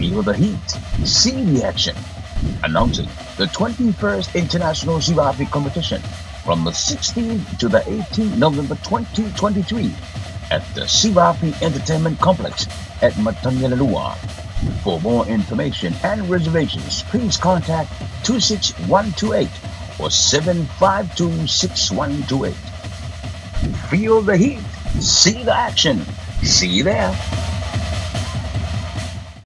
Feel the heat, see the action. Announcing the 21st International Siva Afi Competition from the 16th to the 18th November 2023 at the Siva Afi Entertainment Complex at Matagialalua. For more information and reservations, please contact 26128 or 7526128. Feel the heat, see the action. See you there.